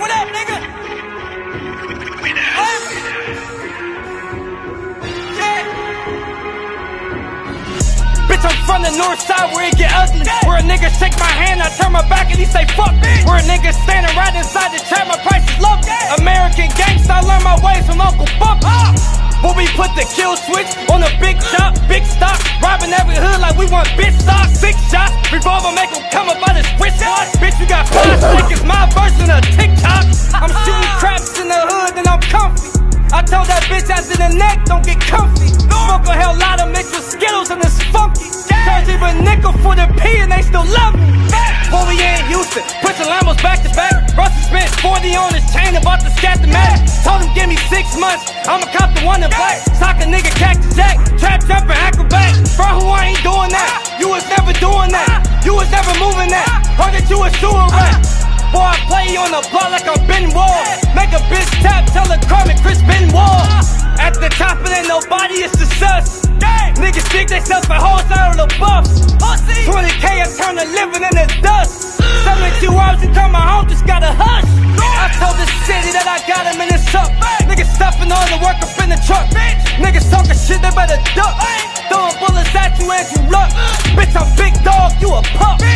what up, nigga? Huh? Yeah. Bitch, I'm from the north side where it get ugly. Where a nigga shake my hand, I turn my back and he say fuck. Where a nigga standing right inside the trap, my price is low. American gangsta, I learned my ways from Uncle Buck. Ah. Where we put the kill switch on a big shot, big stock, robbing every hood like we want bitch stock. Six shots, revolver make 'em come up out of switch Bitch, you got five don't get comfy. Smoke a hell lot of mixed with Skittles and it's funky. Charge even nickel for the P and they still love me. We in Houston, pushing Lambos back to back. Russell spent 40 on his chain, about to scat the mag. Told him give me six months, I'ma cop the one in black. Sock a nigga, cactus jack, trap jumper, acrobat. Bro, who I ain't doing that? You was never doing that. You was never moving that. Heard that you was sewer rat. Boy, I play on the block like I'm Ben Wall. Make a bitch tap, tell her Carmen Chris Ben Wall. Nobody, it's. Niggas think they self a hoes out of the buff. 20k, I turn the living into dust. 72 hours, you come my home, just gotta hush. I told the city that I got him in his up. Niggas stuffing all the work up in the truck. Niggas talking shit, they better duck. Throwing bullets at you as you luck. Bitch, I'm big dog, you a pup.